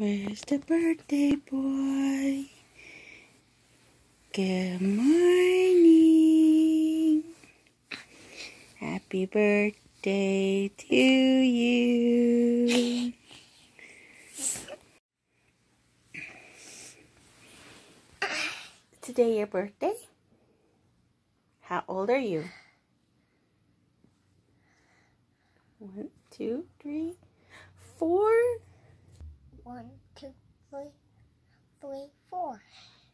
Where's the birthday boy? Good morning. Happy birthday to you. Today your birthday? How old are you? One, two, three, four. One, two, three, three, four.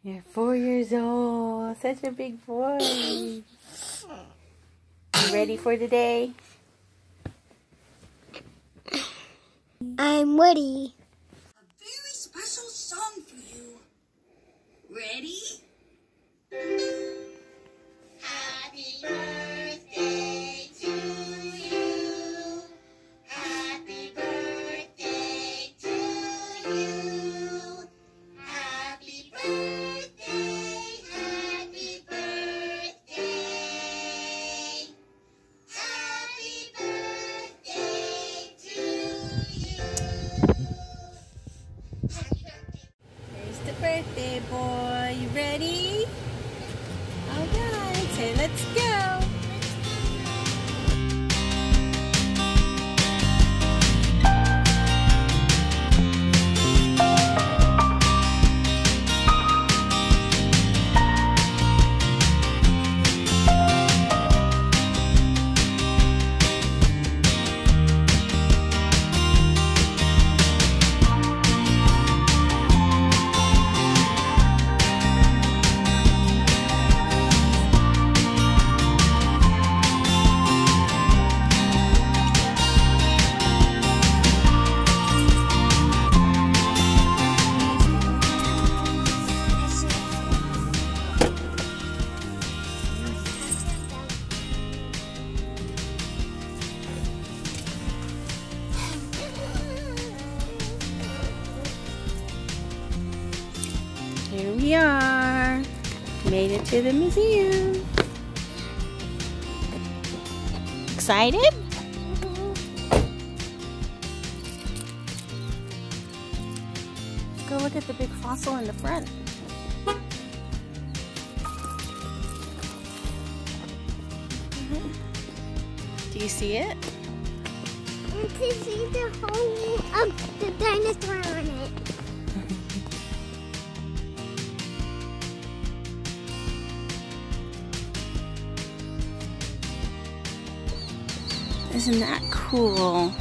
You're four years old. Such a big boy. You ready for the day? I'm Woody. a very special song for you. Ready? Let's go. We are. Made it to the museum. Excited? Go look at the big fossil in the front. Mm-hmm. Do you see it? I can see the whole Isn't that cool?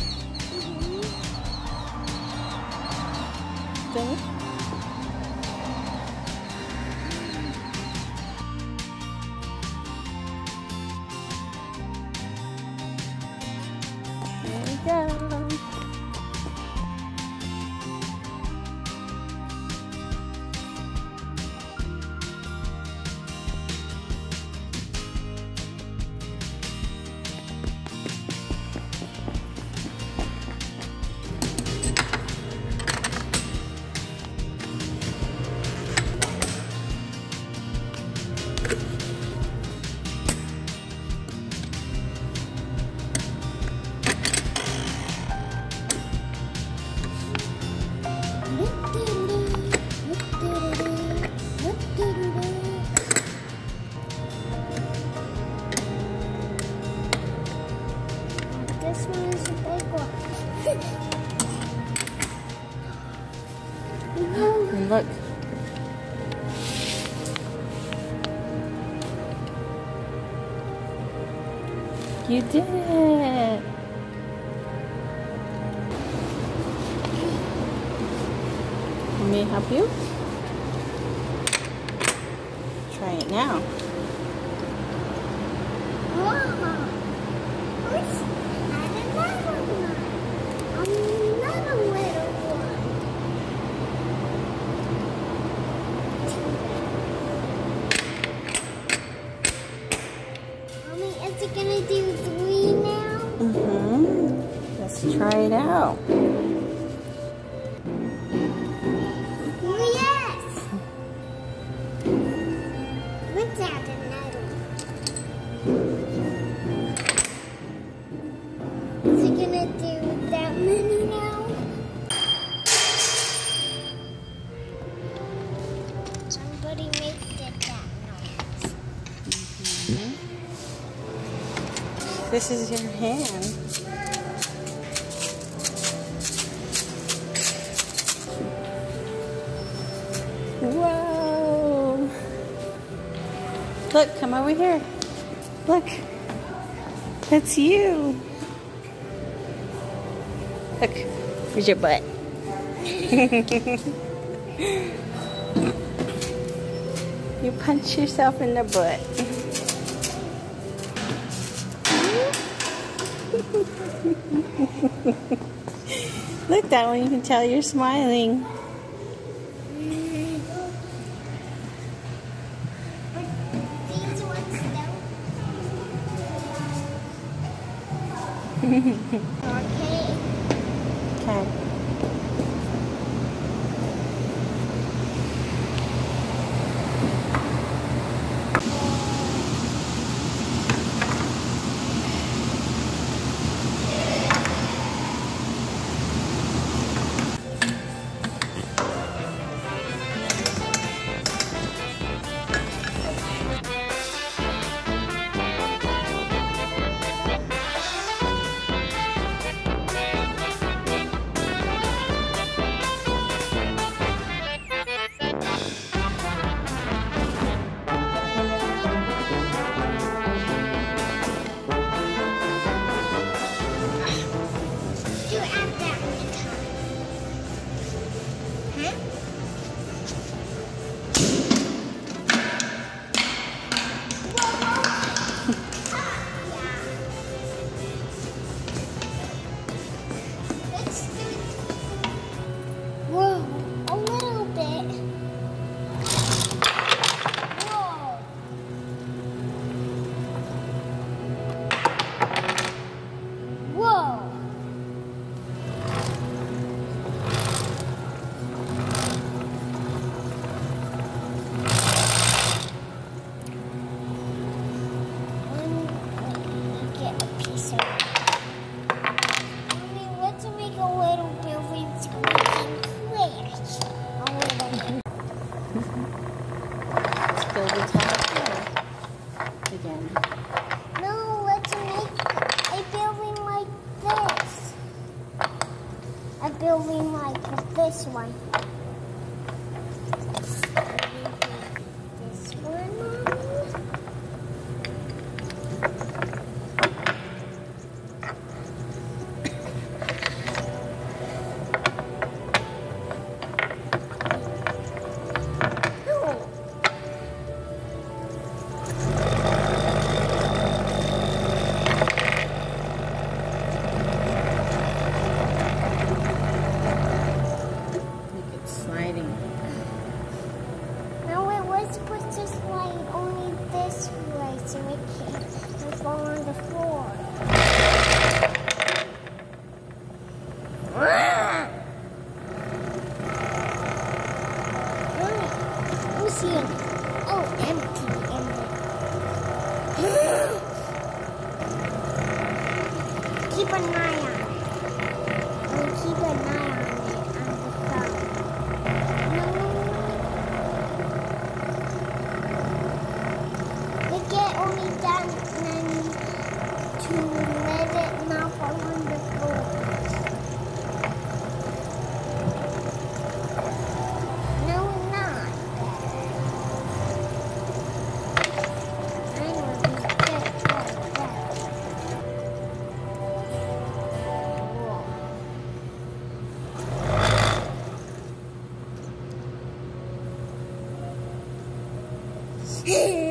Me help you? Try it now. Wow. This is your hand. Whoa. Look, come over here. Look. That's you. Look, here's your butt. you punch yourself in the butt. Look, that one you can tell you're smiling. this one. 信 Hey!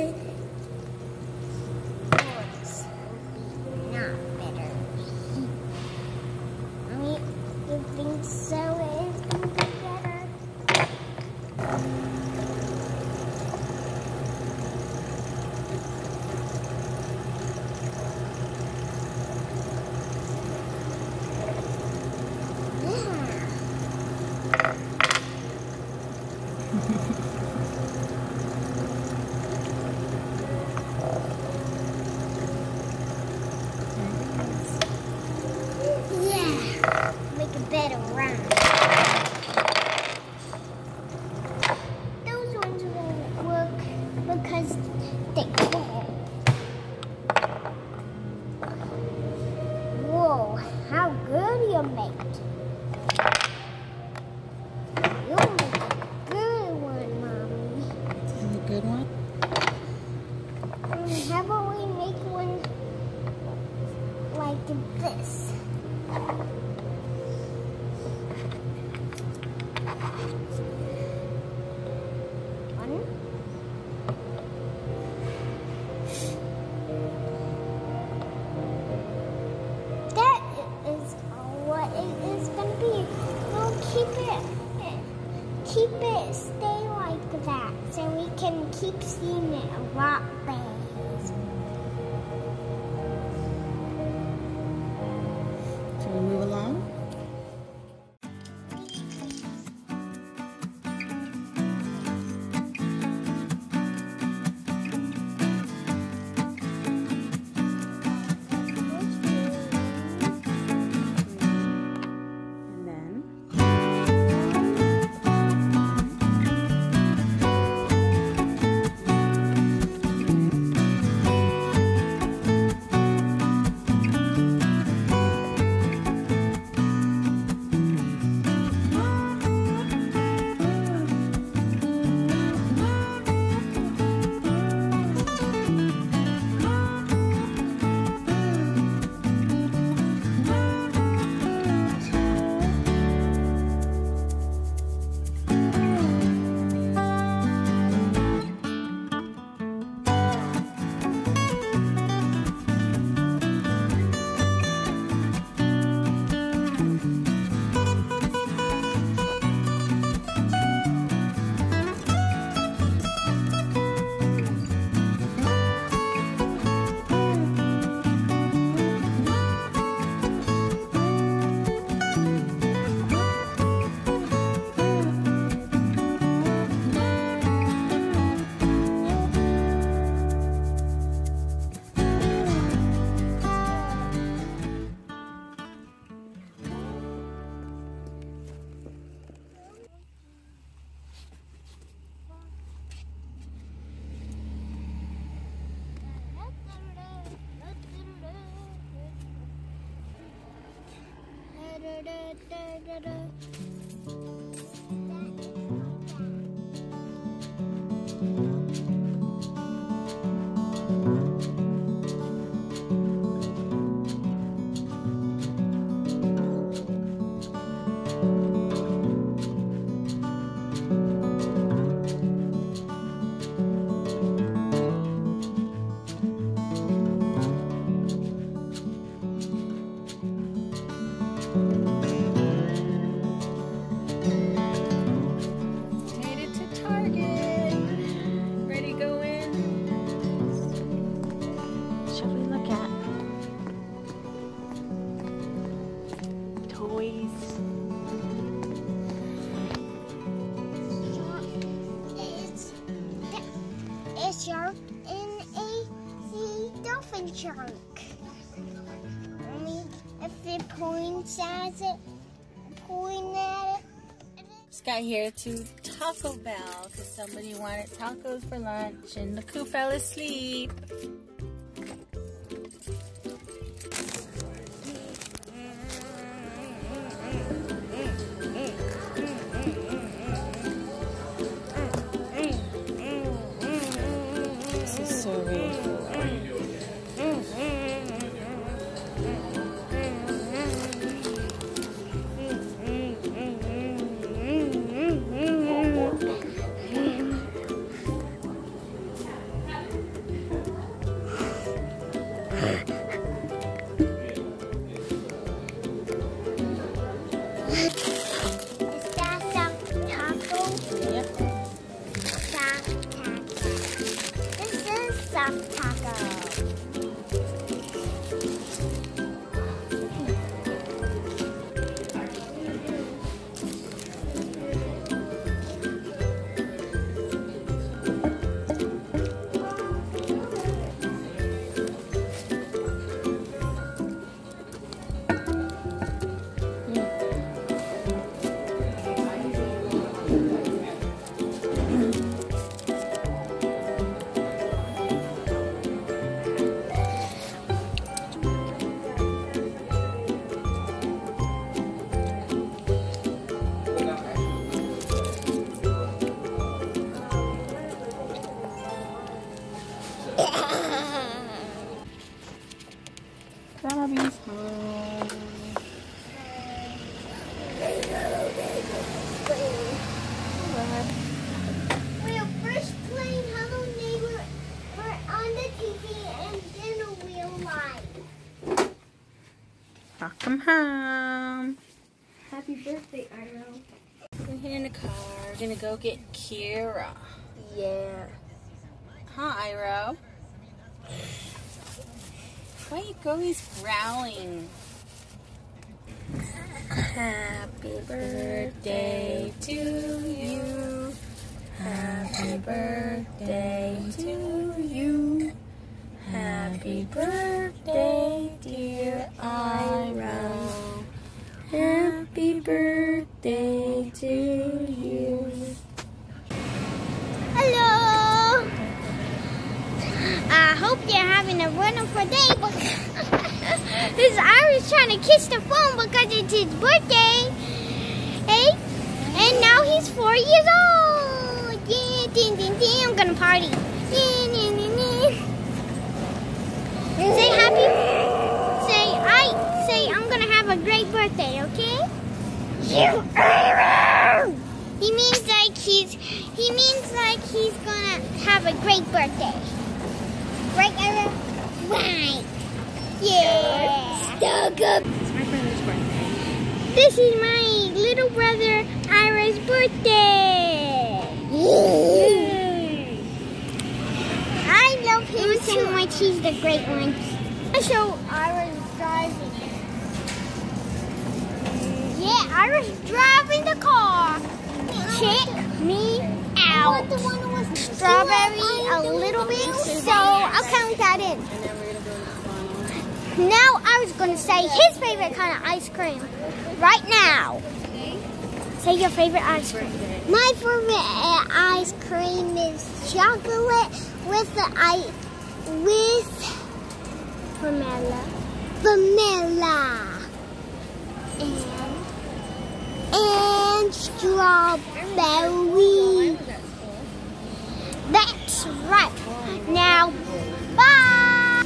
Made toys? It's a shark in a sea dolphin shark. I mean, if it points at it, point at it. Just got here to Taco Bell because somebody wanted tacos for lunch and the coop fell asleep. Welcome home. Happy birthday, Arlo. We're here in the car. we're gonna go get Kira. Yeah. Huh, Iroh? Why you always growling? Happy Birthday to you. Happy birthday to you. Happy birthday, dear Iroh. Happy birthday to you. Hello. I hope you're having a wonderful day. This Irish trying to kiss the phone because it's his birthday. Hey, and now he's four years old. Yeah, ding, ding, ding. I'm gonna party. Say happy. Say I. Say I'm gonna have a great birthday. Okay? You He means like he's. He means like he's gonna have a great birthday. Right, Iroh? Right. Yeah. Stuck up. It's my brother's birthday. This is my little brother Iroh's birthday. I love him so much. He's the great one. So Iroh's driving. Yeah, Iroh's driving the car. Check me out. Strawberry a little bit, so I'll count that in. And then we're gonna go to McDonald's. Now I was going to say his favorite kind of ice cream. Right now. Say your favorite ice cream. My favorite uh, ice cream is chocolate with the ice with vanilla. Vanilla. And and strawberry. That's right. Now, bye.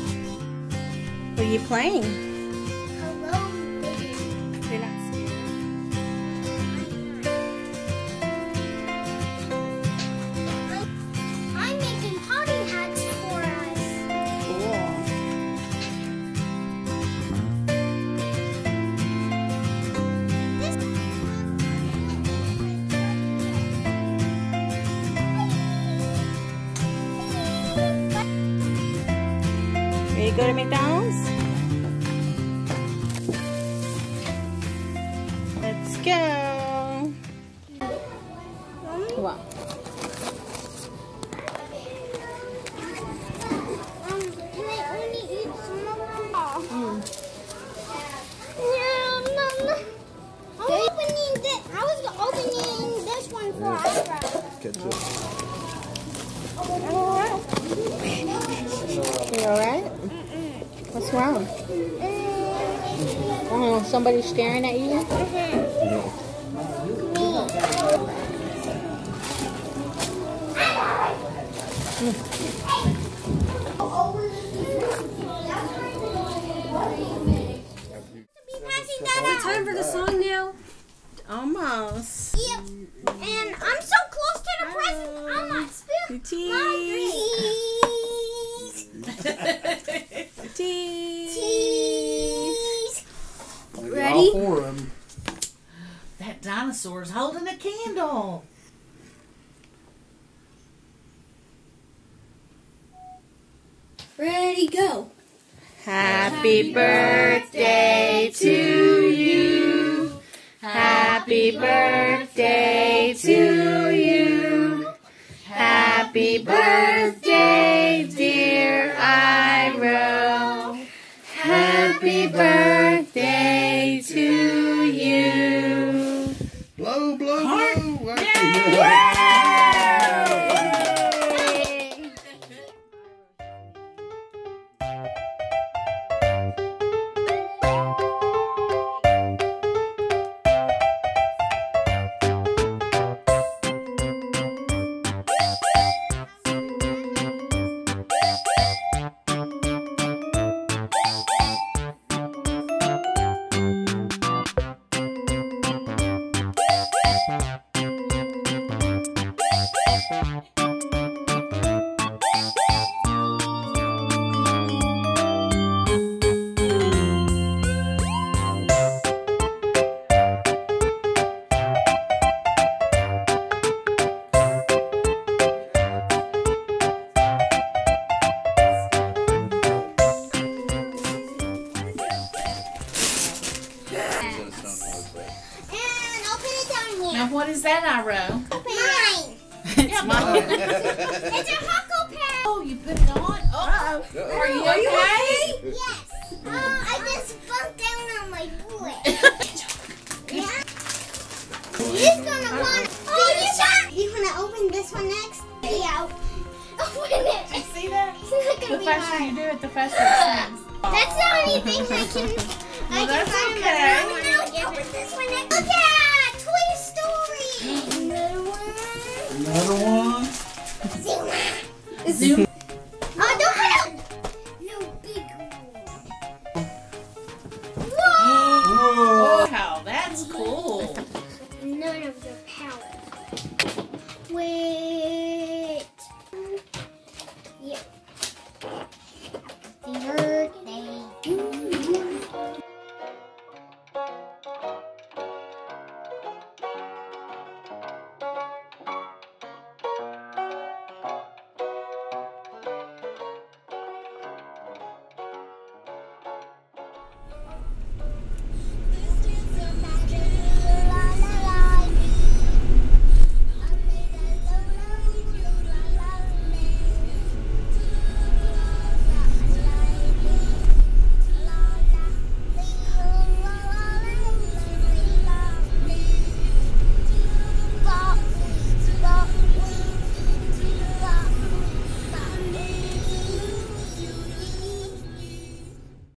What are you playing? McDonald's? Let's go. Somebody's staring at you? Candle. Ready, go. Happy birthday to you. Happy birthday to you. Happy birthday, dear Iroh. He's gonna want. Oh, you got. You wanna open this one next? Yeah. Open it. See that? It's not gonna The be faster hard. you do it, the faster it sings. That's the only thing I can. I Well, can that's find okay. my room. Open this one next. Look at Toy Story. Another one. Another one. Zuma. Zoom.